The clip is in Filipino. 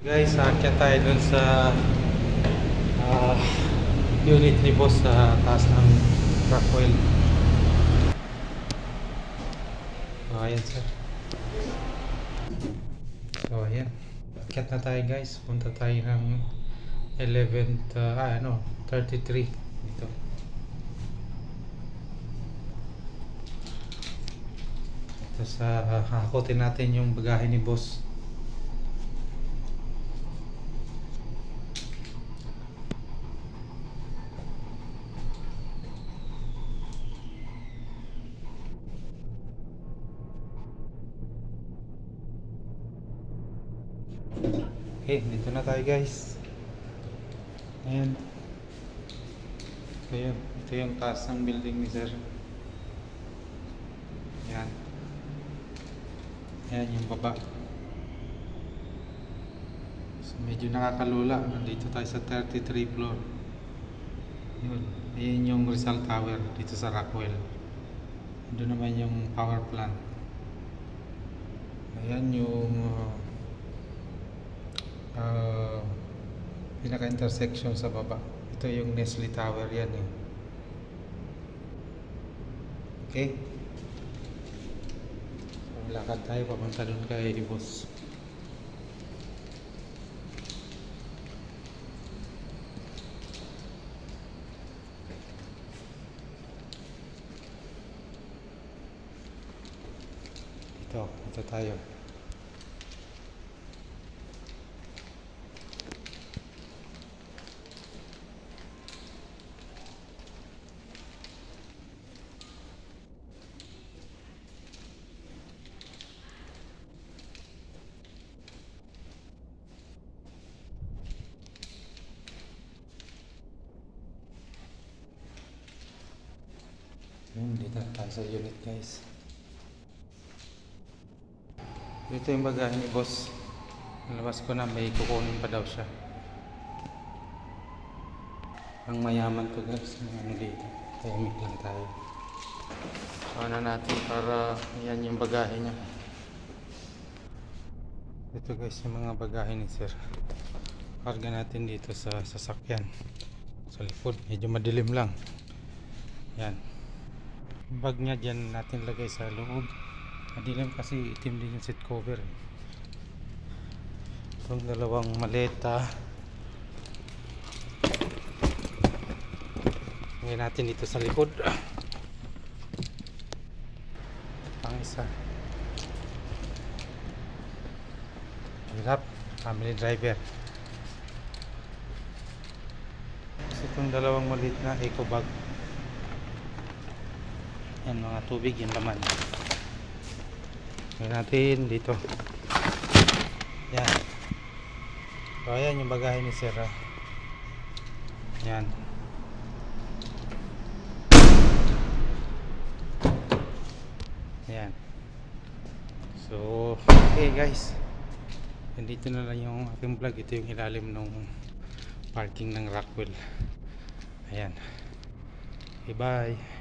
Guys, aakyat tayo dun sa ah, unit ni boss sa taas ng Rockwell. So, ayan sir. So, ayan. Aakyat na tayo guys. Punta tayo ng 11th, ah, ano, 33 dito. Tapos, uh, hakutin natin yung bagahe ni boss. Okay, dito na tayo guys. Ayan. Yun, ito yung taas ng building ni sir. Ayan. Ayan yung baba. So medyo nakakalula. Nandito tayo sa 33 floor. Yun. Ayan yung Rizal Tower dito sa Rockwell. Doon naman yung power plant. Ayan yung uh, uh, pinaka-intersection sa baba. Ito yung Nestle Tower yan eh. Okay? So, lakad tayo papunta dun kay boss. Ito, ito tayo. Yun, dito tayo sa unit guys. Ito yung bagahe ni boss. Nalabas ko na may kukunin pa daw siya. Ang mayaman to guys, ano dito. Tahimik lang tayo. So na natin para yan yung bagahe niya. Ito guys yung mga bagahe ni sir. Karga natin dito sa sasakyan. Sa likod, medyo madilim lang. Yan. Bag niya dyan natin lagay sa loob. Madilim kasi itim din yung seat cover. Eh. Itong dalawang maleta. Lagay natin dito sa likod. Pang isa. Hirap. Family driver. Tapos itong dalawang maliit na eco bag. Yan mga tubig yung laman. Ngayon natin dito. Yan. So ayan yung bagahe ni Sir. ah. Yan. Yan. So, okay guys. Nandito na lang yung aking vlog. Ito yung ilalim ng parking ng Rockwell. Ayan. Okay, bye.